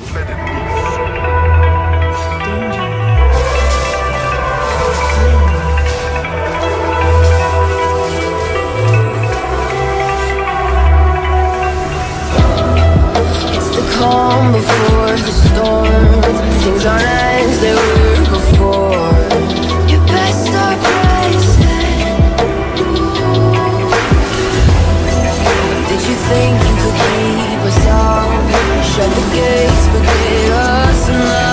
Let it Shut the gates, forget us now